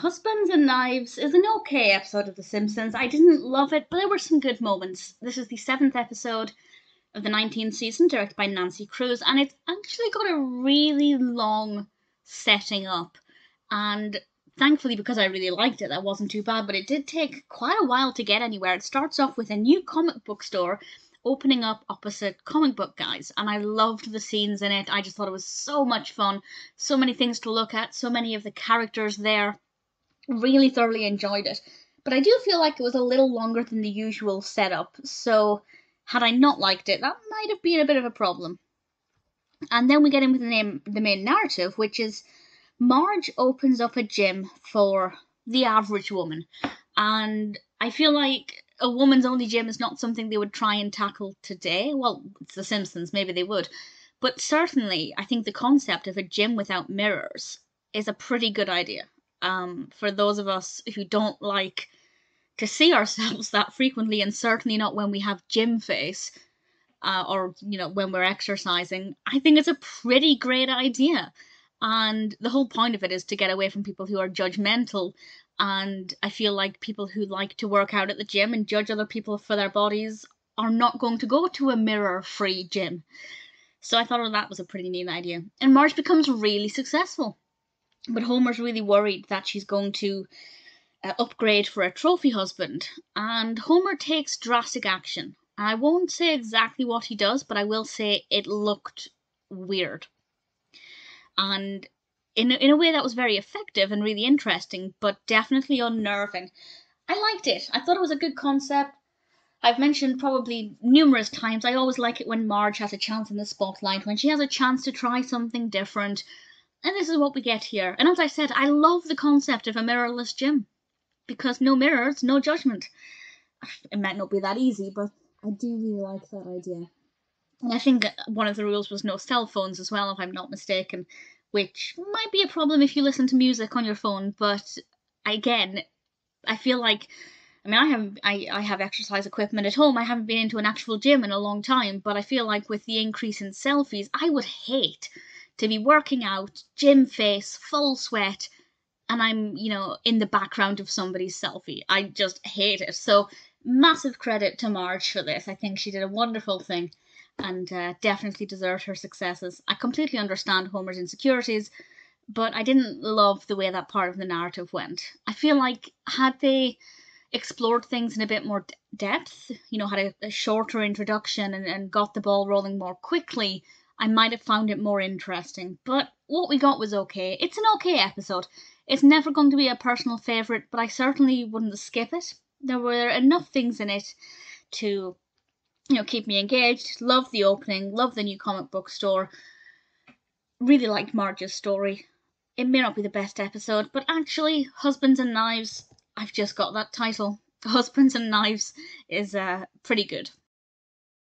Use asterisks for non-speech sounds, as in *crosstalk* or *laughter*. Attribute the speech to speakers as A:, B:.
A: Husbands and Knives is an okay episode of The Simpsons. I didn't love it, but there were some good moments. This is the seventh episode of the 19th season, directed by Nancy Kruse, and it's actually got a really long setting up. And thankfully, because I really liked it, that wasn't too bad, but it did take quite a while to get anywhere. It starts off with a new comic book store opening up opposite comic book guys and i loved the scenes in it i just thought it was so much fun so many things to look at so many of the characters there really thoroughly enjoyed it but i do feel like it was a little longer than the usual setup so had i not liked it that might have been a bit of a problem and then we get in with the name the main narrative which is marge opens up a gym for the average woman and i feel like a woman's only gym is not something they would try and tackle today. Well, it's The Simpsons, maybe they would. But certainly, I think the concept of a gym without mirrors is a pretty good idea. Um, for those of us who don't like to see *laughs* ourselves that frequently, and certainly not when we have gym face, uh, or you know when we're exercising, I think it's a pretty great idea. And the whole point of it is to get away from people who are judgmental and I feel like people who like to work out at the gym and judge other people for their bodies are not going to go to a mirror free gym. So I thought well, that was a pretty neat idea. And Marge becomes really successful. But Homer's really worried that she's going to uh, upgrade for a trophy husband. And Homer takes drastic action. I won't say exactly what he does, but I will say it looked weird. And in in a way that was very effective and really interesting, but definitely unnerving. I liked it. I thought it was a good concept. I've mentioned probably numerous times. I always like it when Marge has a chance in the spotlight, when she has a chance to try something different. And this is what we get here. And as I said, I love the concept of a mirrorless gym. Because no mirrors, no judgment. It might not be that easy, but I do really like that idea. And I think one of the rules was no cell phones as well, if I'm not mistaken which might be a problem if you listen to music on your phone. But again, I feel like I mean I have I, I have exercise equipment at home. I haven't been into an actual gym in a long time, but I feel like with the increase in selfies, I would hate to be working out, gym face, full sweat, and I'm, you know, in the background of somebody's selfie. I just hate it. So massive credit to Marge for this. I think she did a wonderful thing and uh, definitely deserved her successes. I completely understand Homer's insecurities, but I didn't love the way that part of the narrative went. I feel like had they explored things in a bit more depth, you know, had a, a shorter introduction and, and got the ball rolling more quickly, I might have found it more interesting. But what we got was okay. It's an okay episode. It's never going to be a personal favourite, but I certainly wouldn't skip it. There were enough things in it to you know, keep me engaged. Love the opening, love the new comic book store. Really liked Marge's story. It may not be the best episode, but actually, Husbands and Knives, I've just got that title. *laughs* Husbands and Knives is uh, pretty good.